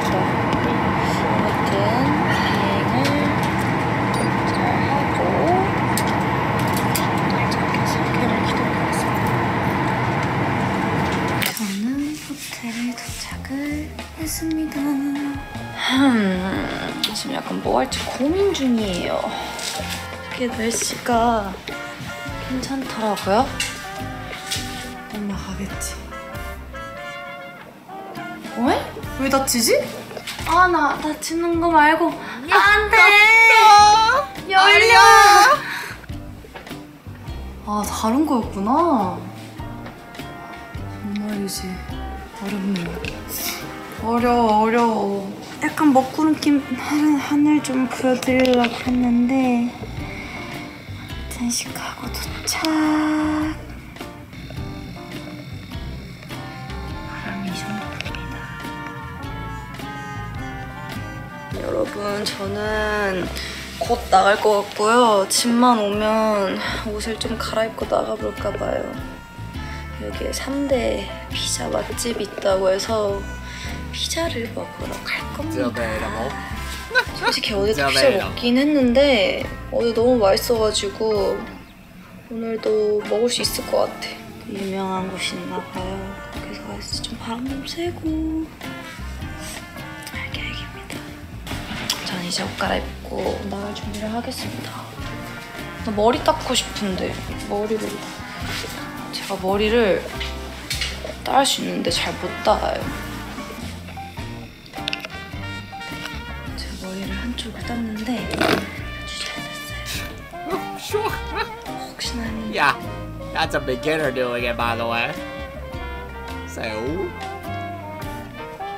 달려왔다. 아무튼 비행을 잘 하고 도착해서 캠을 기다리겠습니다. 저는 호텔에 도착을 했습니다. 음, 지금 약간 뭐 할지 고민 중이에요. 이게 날씨가 괜찮더라고요. 엄마 가겠지. 왜? 왜 다치지? 아, 나 다치는 거 말고. 안 돼! 열려! 아, 다른 거였구나. 정말이지. 어렵네요. 어려워, 어려워. 약간 먹구름낌 하늘, 하늘 좀 그려드리려고 했는데. ten식하고 도착. 여러분, 저는 곧 나갈 것 같고요. 집만 오면 옷을 좀 갈아입고 나가볼까 봐요. 여기에 3대 피자 맛집이 있다고 해서 피자를 먹으러 갈 겁니다. 솔직히 어제도 진짜 피자. 먹긴 했는데 어제 너무 맛있어가지고 오늘도 먹을 수 있을 것 같아. 유명한 곳이 있나 봐요. 가서 좀 바람 좀 쐬고 이제 옷 갈아입고 나갈 준비를 하겠습니다. 나 머리 닦고 싶은데 머리를 제가 머리를 따할 수 있는데 잘 못 따요. 제 머리를 한쪽을 땄는데 아주 잘 땄어요. 혹시나 했는데 Yeah, that's a beginner doing it, by the way. So,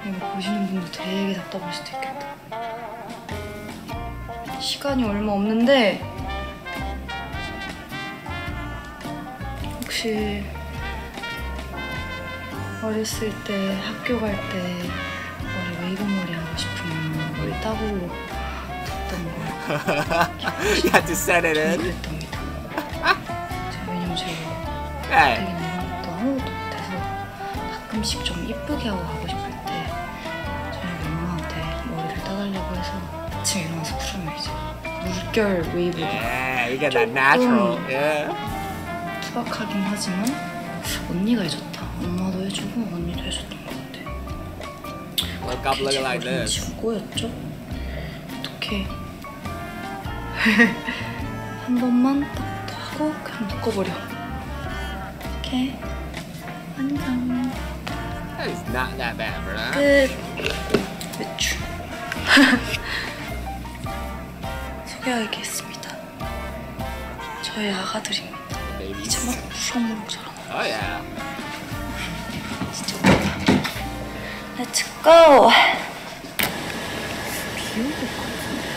이거 보시는 분들 되게 답답할 수도 있겠다. 시간이 얼마 없는데 혹시 어렸을 때 학교 갈 때 머리 웨이브 머리 하고 싶으면 머리 따고 뒀던 거 it in. 그랬답니다. 왜냐면 제가 Hey, 되게 것도 아무것도 못해서 가끔씩 좀 이쁘게 하고 가고 때 아침에 일어나서 풀으면 이제 물결 웨이브가 yeah, you get that natural. Yeah. 투박하긴 하지만 언니가 해줬다. 엄마도 해주고 언니도 해줬던 것 같아. Look up looking like this. 꼬였죠? 어떻게 한 번만 딱 하고 그냥 묶어버려. 이렇게 완성. It's not that bad, bro. 끝. 외출. 소개하겠습니다. 저희 아가들입니다. 이제 막 무럭무럭 자라. Oh yeah. 진짜 좋다. Let's go. 비 오고 같은데.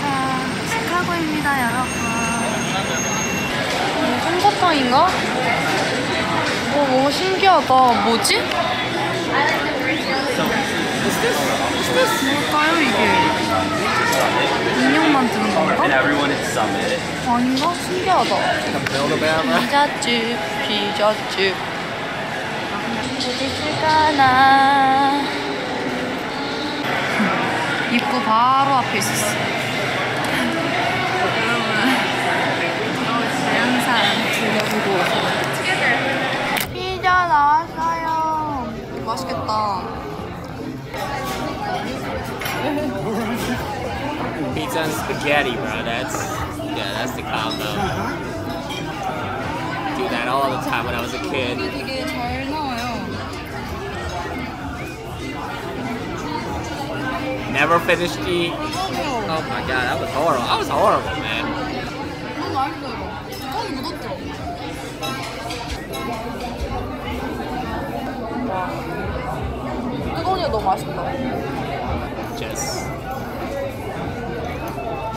자, 시카고입니다, 여러분. 어, 솜사탕인가? 어, 너무 신기하다. 뭐지? 뭘까요, 이게? 인형 만드는 건가? 아닌가? 신기하다. 피자집, 피자집. 어디 있을까나. 입구 바로 앞에 있었어. 여러분, 자연산 들려주고 오세요. 맛있겠다. Pizza and spaghetti, bro. That's yeah, that's the combo. Do that all the time when I was a kid. 되게 잘 나와요. Never finished eat. Oh my god, that was horrible. That was horrible, man. 맛있다. Just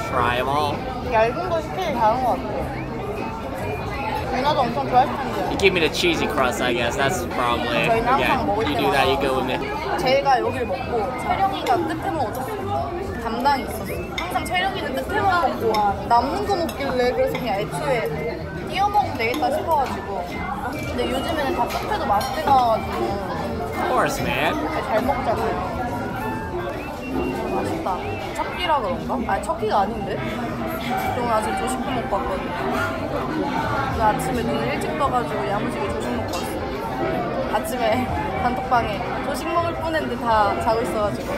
try them all. 얇은 거 스킬이 다른 것 같아요. 누나도 엄청 좋아하실 텐데. You give me the cheesy crust, I guess. That's probably. 저희는 항상 먹을 you do that, you go with me. 제가 여기를 먹고 채령이가 끝에만 어쩌고 담당이 있었어. 항상 채령이는 끝에만 먹고 남는 거 먹길래 그래서 그냥 애초에 띄어 먹으면 되겠다 싶어가지고. 근데 요즘에는 다 끝에도 맛있게 나와가지고 course, man. 잘 먹잖아요. 맛있다. 척기라 그런가? 아니 척기가 아닌데? 그동안 아직 조식 먹고 왔거든요. 그 아침에 눈을 일찍 떠가지고 야무지게 조식 먹고 왔어요. 아침에 단톡방에 조식 먹을 뻔했는데 다 자고 있어가지고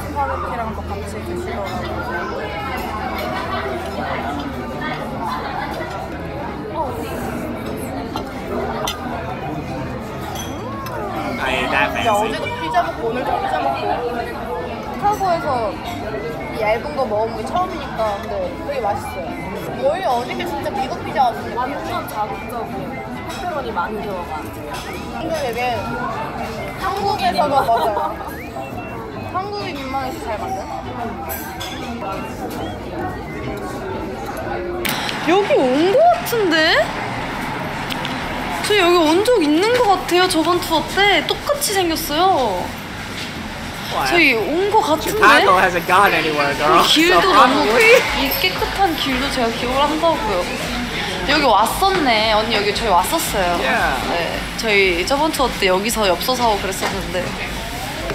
스파게티랑 또 같이 드시더라고요. I ain't that 야. 어제도 피자 먹고 오늘도 피자 먹고 시카고에서 이 얇은 거게 처음이니까 근데 되게 맛있어요 원래 어저께 진짜 미국 피자 같은데 완전 자극적이고 페페로니 많이 들어가 근데 되게 한국에서도 맞아요 한국의 민망해서 잘 만든 여기 온 거 같은데? 저 여기 온 적 있는 것 같아요. 저번 투어 때똑 같이 생겼어요. 저희 온 거 같은데? Chicago hasn't gone anywhere, girl. 길도 너무 probably. 이 깨끗한 길도 제가 기억을 한다고요. 여기 왔었네. 언니 여기 저희 왔었어요. Yeah. 네, 저희 저번 투어 때 여기서 엽서 사고 그랬었는데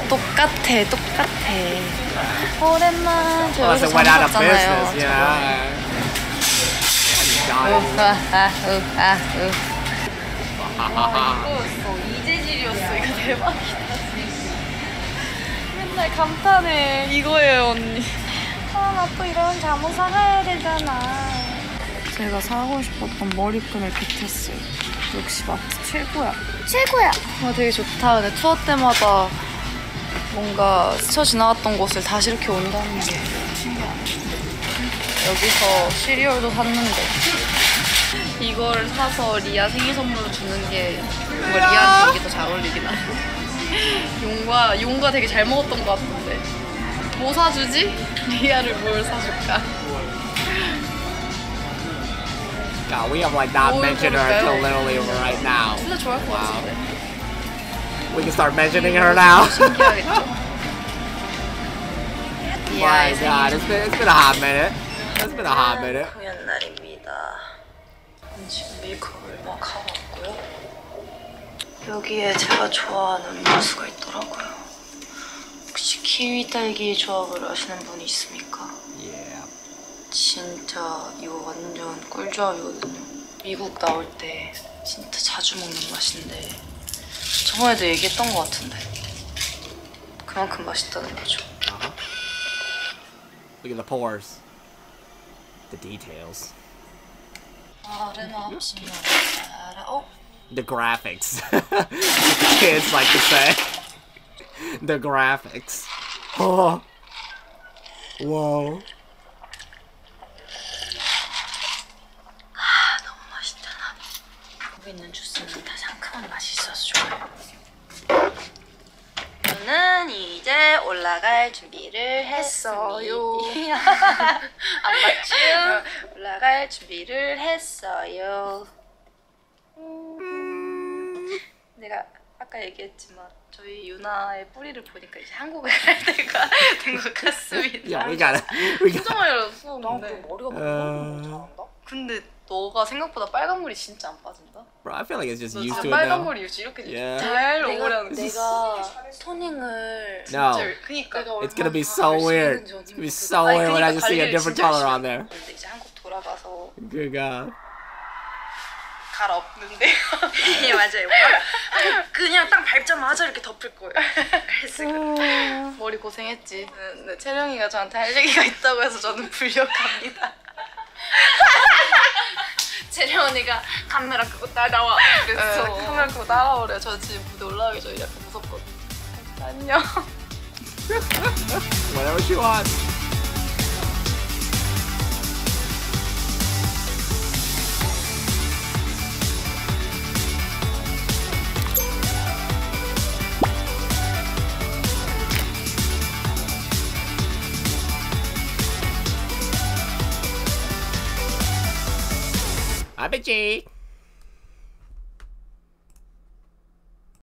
똑같아, 똑같아. 오랜만 저 Unless 여기서 it went out of 잠갔잖아요. it. 우아 우아우 하하하. 이거였어 이재 질이었어 이거 대박이다. 맨날 감탄해. 이거예요 언니. 아 나또 이런 잠옷 사가야 되잖아. 제가 사고 싶었던 머리끈을 겟했어요 역시 마트 최고야. 최고야. 와 되게 좋다. 근데 투어 때마다 뭔가 스쳐 지나갔던 곳을 다시 이렇게 온다는 게 신기하네. 여기서 시리얼도 샀는데 이걸 사서 리아 생일 선물로 주는 게 뭔가 리아한테 이게 더 잘 어울리긴 하네. 용과 용과 되게 잘 먹었던 것 같은데 뭐 사주지? 리아를 뭘 사줄까? God, we have like not 뭘 mentioned her until literally right now. 진짜 좋아할 것. 같은데. We can start mentioning her now. 신기하겠죠? My God, it's been it's been a hot minute. It's been a hot minute. 공연 날입니다. 지금 메이크업을 막 하고 왔고요. 여기에 제가 좋아하는 음료수가 있더라고요. 혹시 키위 딸기 조합을 아시는 분이 있습니까? Yeah. 진짜 이거 완전 꿀조합이거든요. 미국 나올 때 진짜 자주 먹는 맛인데 저번에도 얘기했던 것 같은데 그만큼 맛있다는 거죠. Uh-huh. Look at the pores. The details. 어? The graphics. the kids like to say. The graphics. Oh. Whoa. 너무 맛있잖아. 여기 있는 주스는 다 상큼한 맛이 있어서 좋아요. 저는 이제 올라갈 준비를 했어요. 안 맞죠? 올라갈 준비를 했어요. 음. 내가 아까 얘기했지만 저희 유나의 뿌리를 보니까 이제 한국에 갈 때가 된 것 같습니다. Got. 진짜 많이 알았어. 근데 머리가 Uh, 근데 너가 생각보다 빨간물이 진짜 안 빠진다. bro, I feel like it's just 너 used to it now. 빨간물이 요즘 이렇게 Yeah. 잘 하는 내가 토닝을 No. 그니까 It's gonna be so weird. It's gonna be so weird when I just see a different color on there. 이제 한국 돌아가서 Good God. 갈아엎는데 예 맞아요. 그냥 딱 밟자마자 이렇게 덮을 거예요. 그래서 머리 고생했지. 네, 네, 채령이가 저한테 할 얘기가 있다고 해서 저는 불려갑니다. 채령 언니가 카메라 끄고 따라와. 그랬어 카메라 끄고 따라오래요. 저 지금 무대 올라가기 전에 약간 무섭거든요. 안녕. Whatever she wants. 아버지